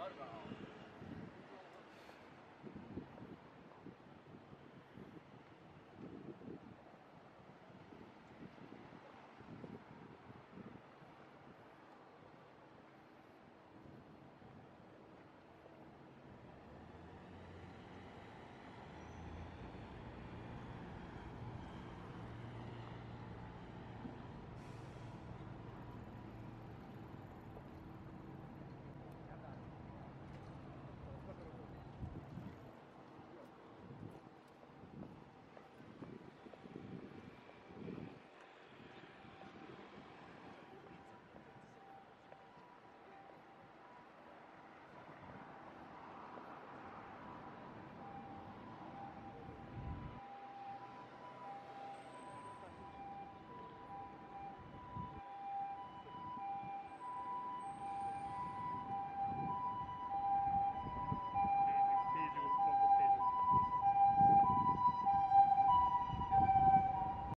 اربعه